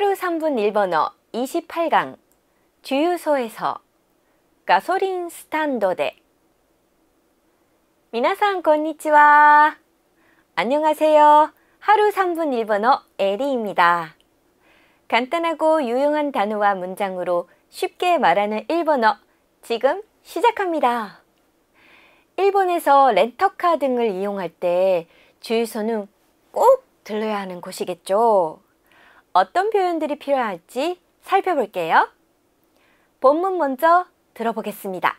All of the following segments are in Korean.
하루 3분 일본어 28강 주유소에서 가솔린 스탄도데 皆さん 건니치와 안녕하세요. 하루 3분 일본어 에리입니다. 간단하고 유용한 단어와 문장으로 쉽게 말하는 일본어 지금 시작합니다. 일본에서 렌터카 등을 이용할 때 주유소는 꼭 들러야 하는 곳이겠죠. 어떤 표현들이 필요할지 살펴볼게요. 본문 먼저 들어보겠습니다.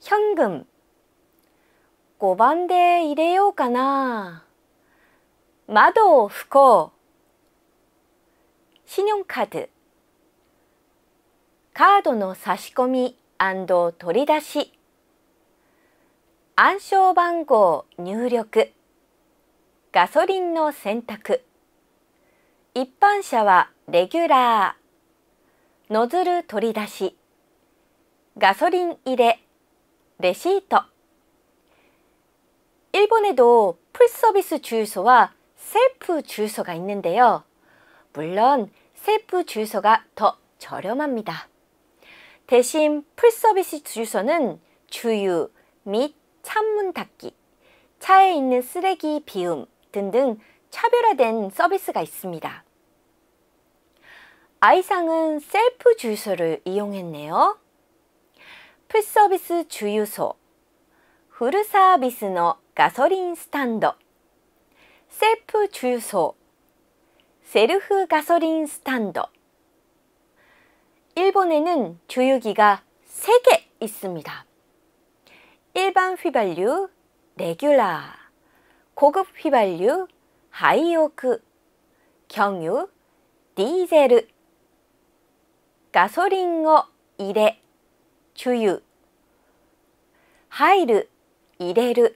현금 5번 대 일해요 가나 마도 후코 신용카드 カードの差し込み取り出し暗証番号入力ガソリンの選択 一般車はレギュラーノズル取り出しガソリン入れレシート 일본에도 풀서비스 주유소와 셀프 주유소가 있는데요. 물론 셀프 주유소가 더 저렴합니다. 대신 풀서비스 주유소는 주유 및 창문 닫기, 차에 있는 쓰레기 비움 등등 차별화된 서비스가 있습니다. 아이さん은 셀프 주유소를 이용했네요. full service 주유소, フルサービスのガソリンスタンド, 셀프 주유소, セルフガソリンスタンド. 일본에는 주유기가 3개 있습니다. 일반 휘발유, 레귤라, 고급 휘발유, 하이오크, 경유, 디젤, 가솔린을 일해, 주유, 하이르, 이레르,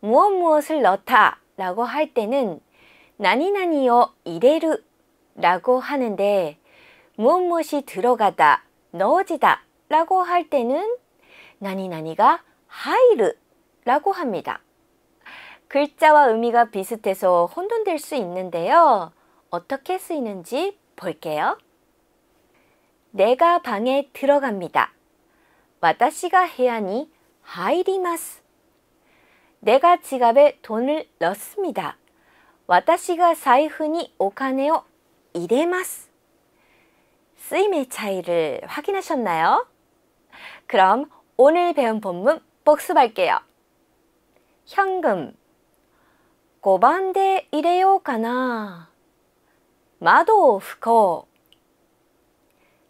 무엇 무엇을 넣다 라고 할 때는 나니나니요 이레르 라고 하는데 무엇 무엇이 들어가다, 넣어지다 라고 할 때는 나니나니가 하이르 라고 합니다. 글자와 의미가 비슷해서 혼돈될 수 있는데요. 어떻게 쓰이는지 볼게요. 내가 방에 들어갑니다. 私が 해안이 하이리마스. 내가 지갑에 돈을 넣습니다. 私が 사이훈이 오카네요 이레마스. 쓰임의 차이를 확인하셨나요? 그럼 오늘 배운 본문 복습할게요. 현금 5번 대 일해요 가나 마도 후코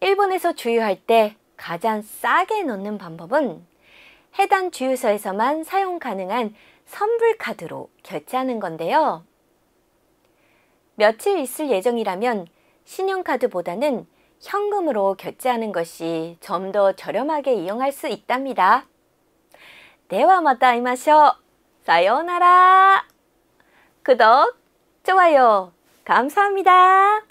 일본에서 주유할 때 가장 싸게 넣는 방법은 해당 주유소에서만 사용 가능한 선불카드로 결제하는 건데요. 며칠 있을 예정이라면 신용카드보다는 현금으로 결제하는 것이 좀 더 저렴하게 이용할 수 있답니다. ではまた会いましょう。さようなら。구독, 좋아요, 감사합니다.